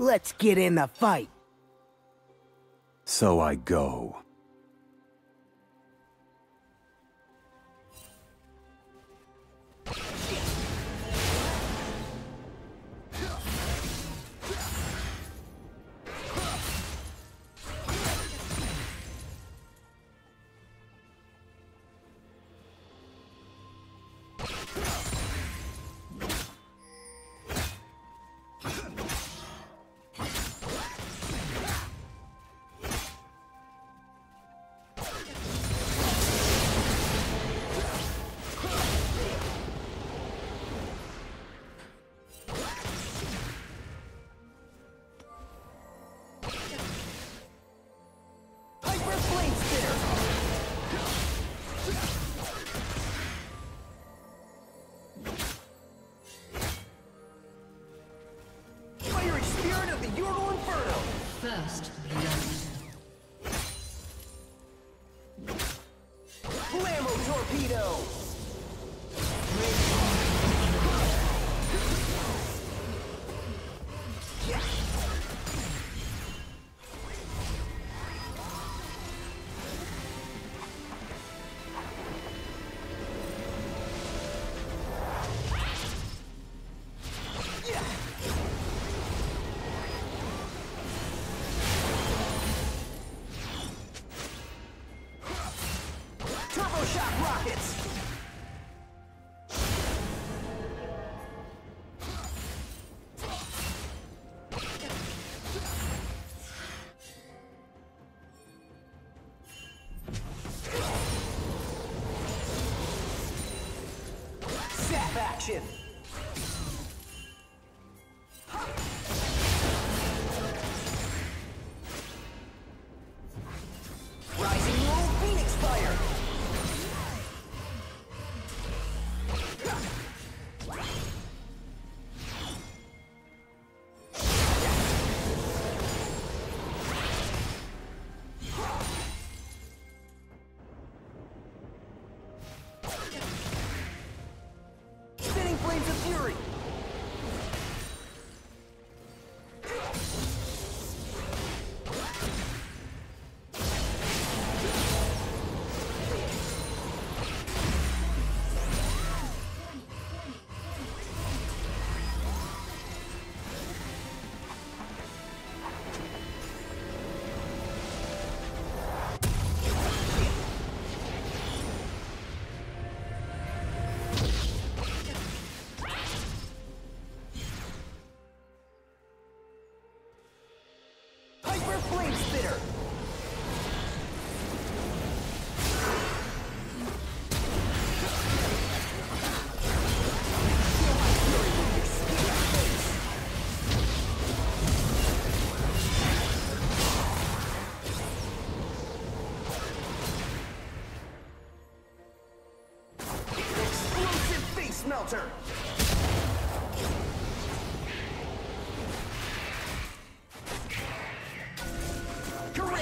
Let's get in the fight. So I go. ship.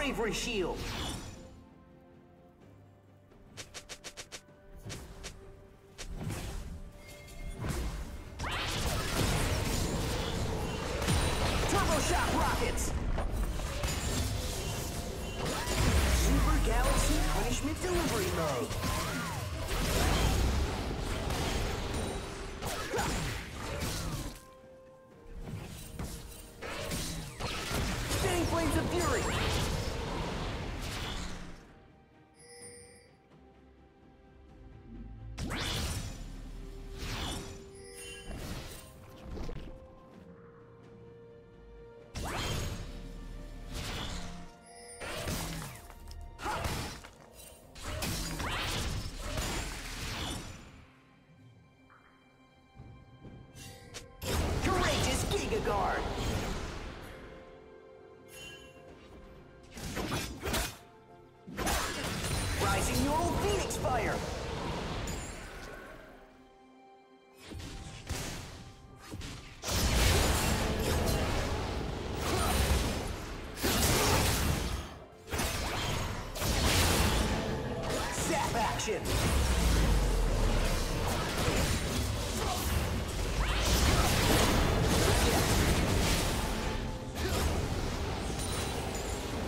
bravery shield. Super Galaxy Punishment Delivery Mode! Action.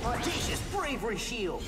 Audacious Bravery Shield.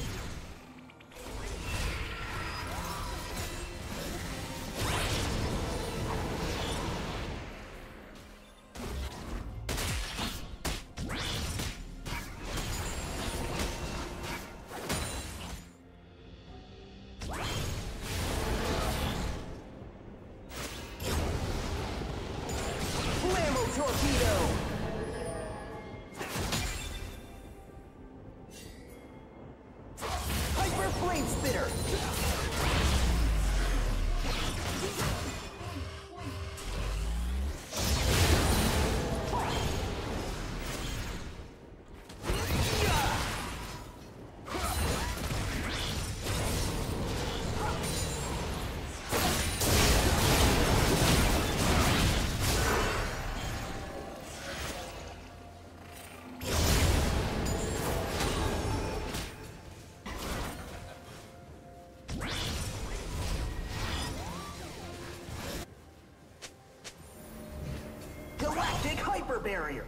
Barrier!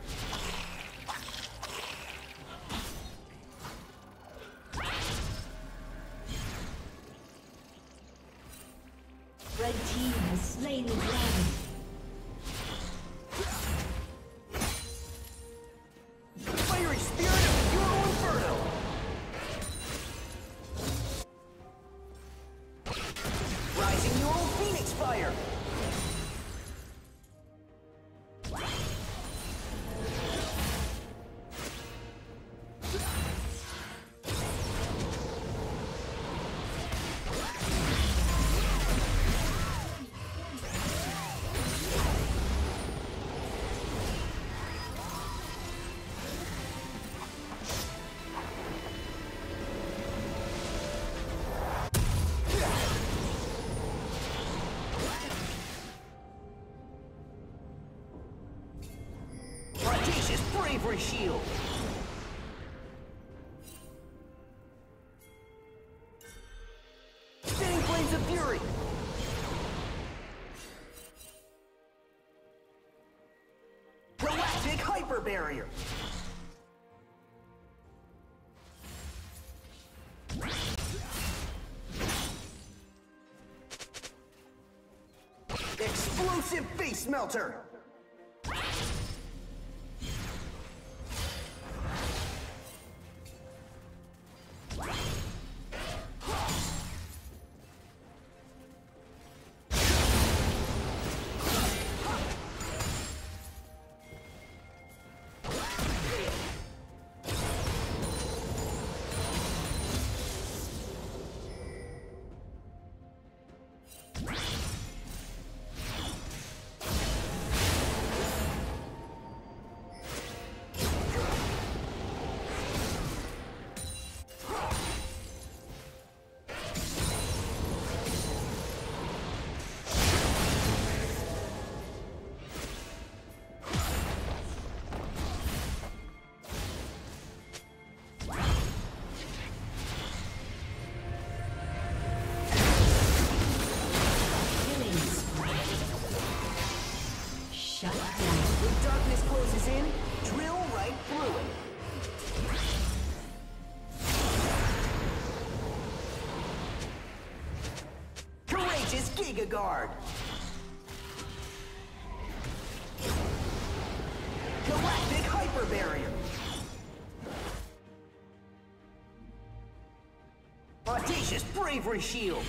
Red team has slain the dragon. Bravery Shield! Spinning Flames of Fury! Galactic Hyper Barrier! Explosive Face Melter! Guard! Galactic Hyper Barrier! Audacious Bravery Shield!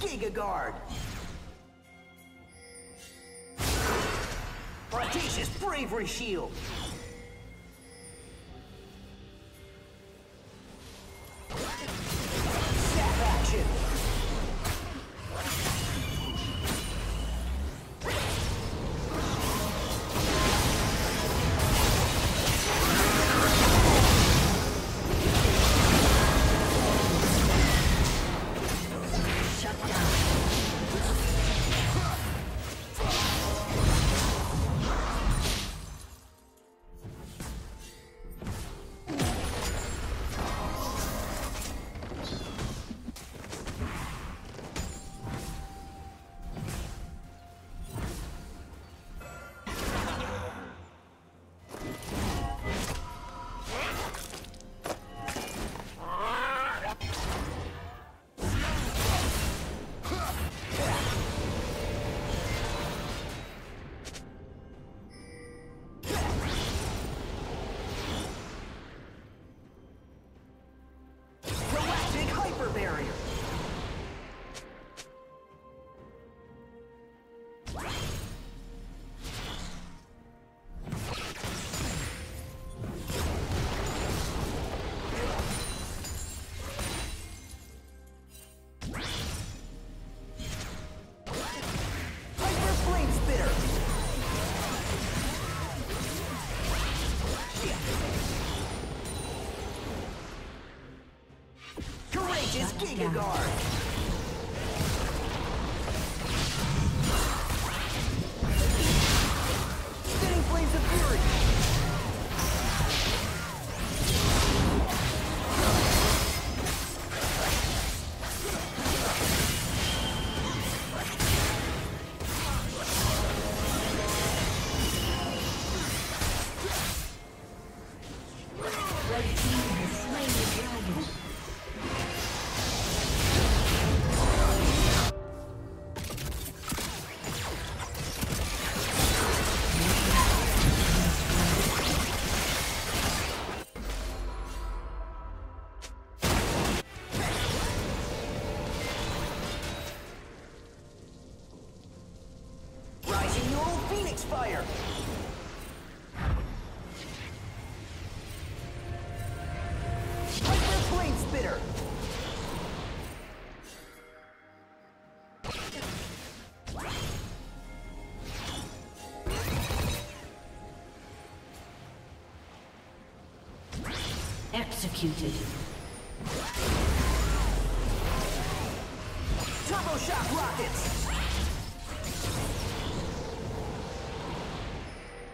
GigaGuard! Audacious Bravery Shield! Giga Guard. executed. Turbo shock rockets!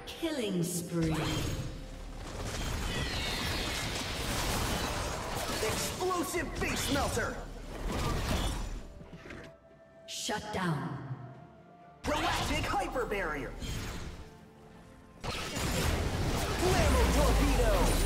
Killing spree. Explosive face melter! Shut down. Galactic hyper barrier! Flammo torpedo!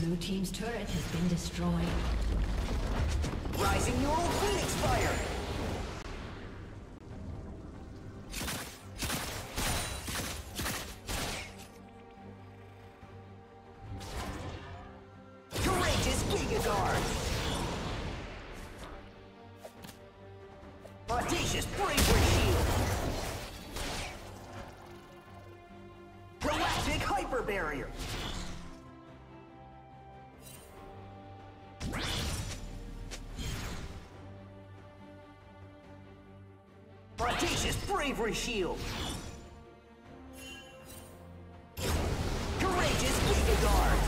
Blue Team's turret has been destroyed. Rising Neural Phoenix Fire! Bravery Shield! Courageous Giga Guard!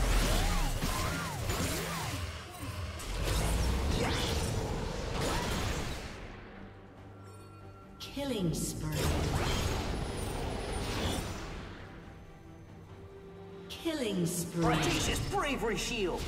Killing spree. Killing spree. Audacious Bravery Shield!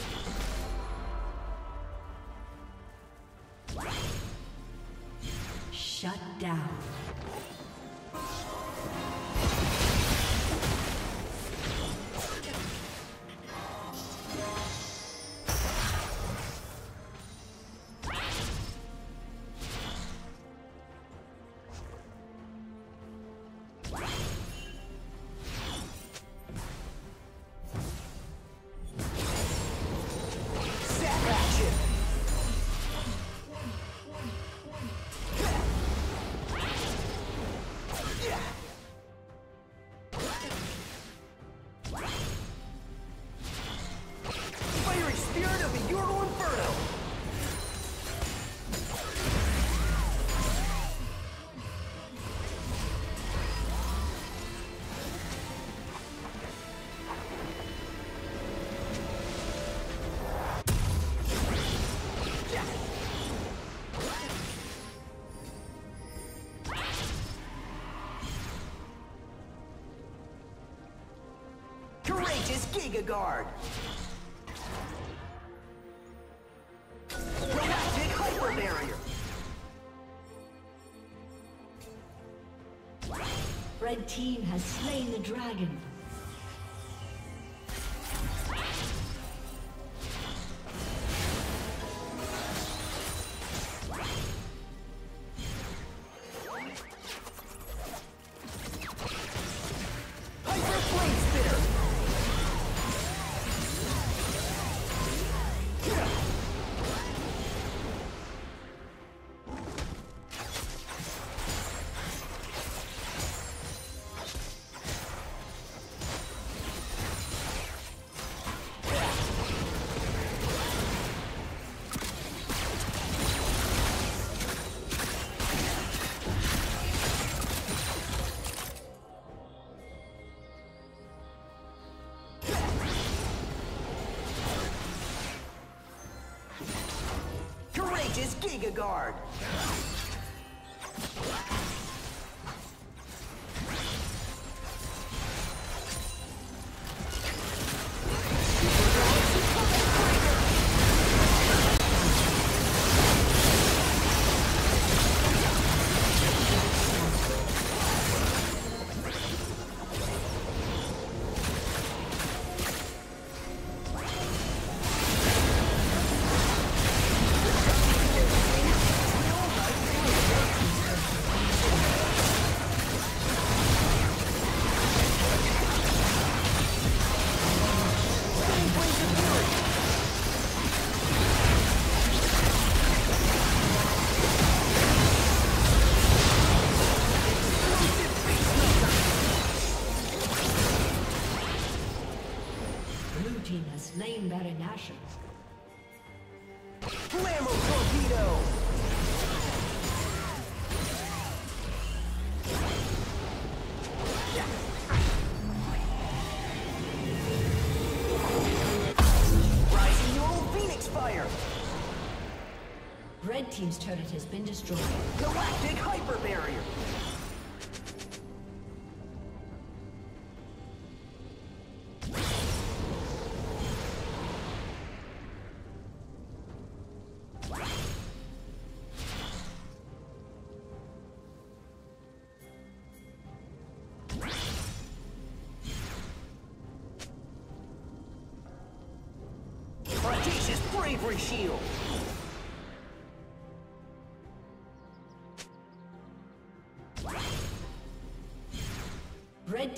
Giga Guard! Galactic Hyper Barrier! Red team has slain the dragon. Guard! Nashor. Flammo Torpedo! Rising Neural Phoenix Fire! Red team's turret has been destroyed. Galactic Hyper Barrier!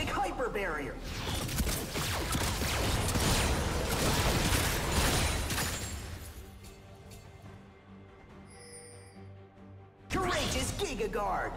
big hyper barrier. Courageous Giga Guard!